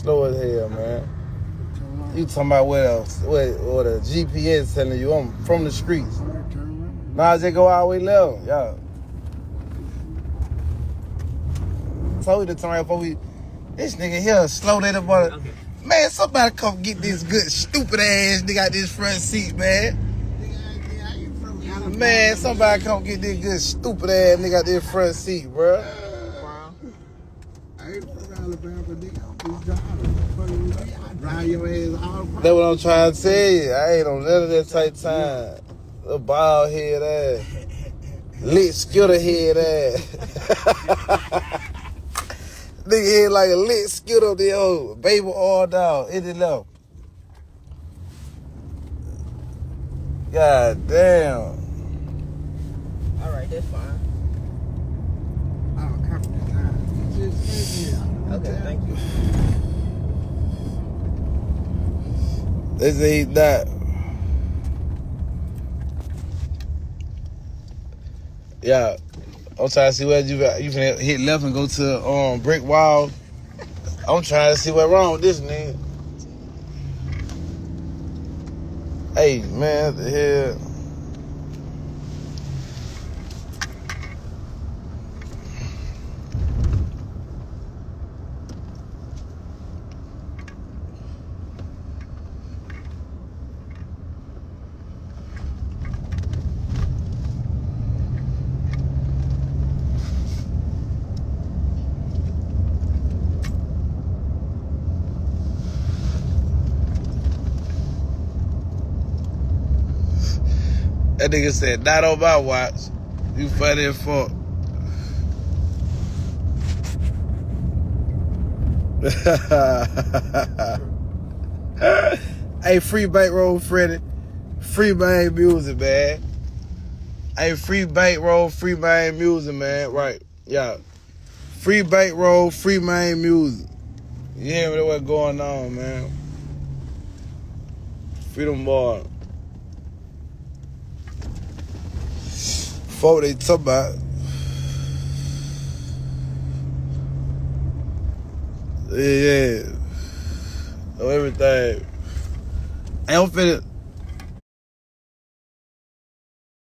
slow as hell, man. You talking about what else? What, what a GPS telling you I'm from the streets. Nah, just go all the way left. Yeah. Told you to turn around before we. This nigga here slow that about it. Man, somebody come get this good stupid ass nigga out this front seat, man. Man, somebody come get this good stupid ass nigga out this front seat, bruh. That's what I'm trying to tell you. I ain't on none of that type time. The bald head ass. Lit skitter head ass. Nigga head like a lit skitter the old oh, baby all down. In the left. God damn. All right, that's fine. Okay, thank you. They say that. Yeah. I'm trying to see where you you can hit left and go to um brick wall. I'm trying to see what's wrong with this nigga. Hey man, what the hell. That nigga said, not on my watch. You funny as fuck. hey, free bankroll, Freddie. Free main music, man. Hey, free bankroll, free main music, man. Right. Yeah. Free bankroll, free main music. Me? What's going on, man? Freedom Bar. What they talk about. Yeah, yeah. Everything. Hey, I'm finna,